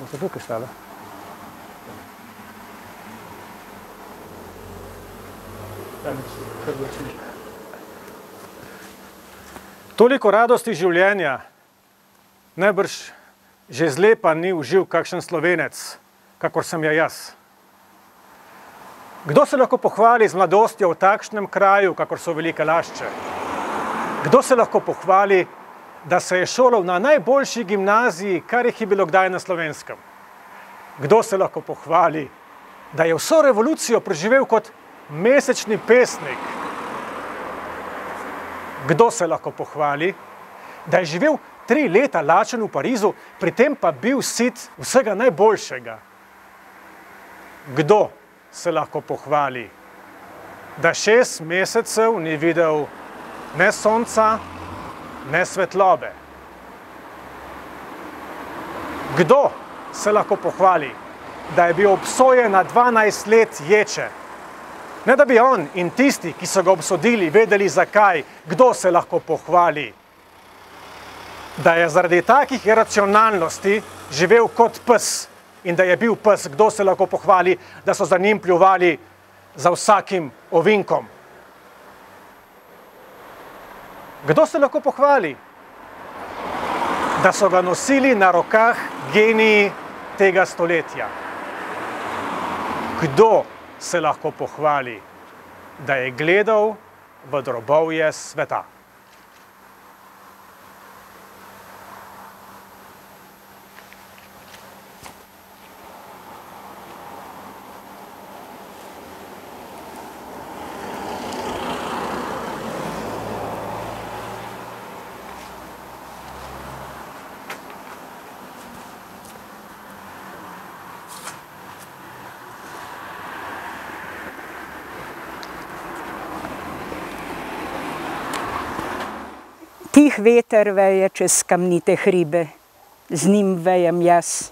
Boste tukaj stala? Toliko radosti življenja, najbrž že zlepa ni uživ kakšen slovenec, kakor sem ja jaz. Kdo se lahko pohvali z mladostjo v takšnem kraju, kakor so velike lašče? Kdo se lahko pohvali, da se je šolal na najboljši gimnaziji, kar jih je bilo kdaj na slovenskem? Kdo se lahko pohvali, da je vso revolucijo preživel kot mesečni pesnik? Kdo se lahko pohvali, da je živel tri leta lačen v Parizu, pri tem pa bil sit vsega najboljšega? Kdo se lahko pohvali, da šest mesecev ni videl ne sonca, ne svetlobe? Kdo se lahko pohvali, da je bil obsojen na 12 let ječe? Ne da bi on in tisti, ki so ga obsodili, vedeli zakaj, kdo se lahko pohvali, da je zaradi takih iracionalnosti živel kot pes in da je bil pes, kdo se lahko pohvali, da so za njim pljuvali za vsakim ovinkom. Kdo se lahko pohvali, da so ga nosili na rokah geniji tega stoletja? Kdo se lahko pohvali, da je gledal v drobovje sveta? Tih veter veje čez kamnite hribe, z njim vejem jaz.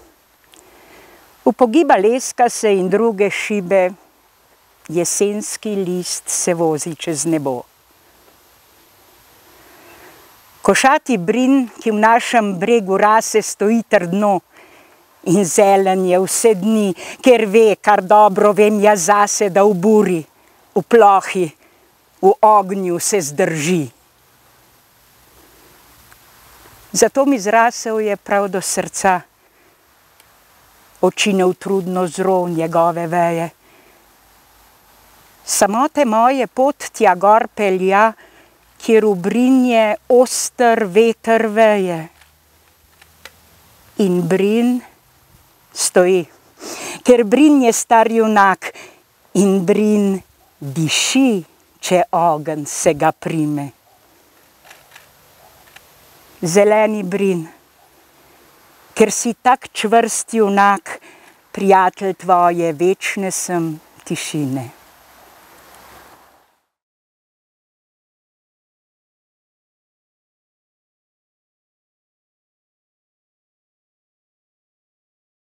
Upogiba leska se in druge šibe, jesenski list se vozi čez nebo. Košati brin, ki v našem bregu rase stoji trdno in zelen je vse dni, ker ve, kar dobro vem jaz zase, da v buri, v plohi, v ognju se zdrži. Zato mi zrasel je prav do srca, očinov trudno zro njegove veje. Samote moje pot tja gor pelja, kjer v brinje oster veter veje. In brin stoji, ker brin je star junak in brin diši, če ogen se ga prime zeleni brin, ker si tak čvrst junak, prijatelj tvoje večne sem tišine.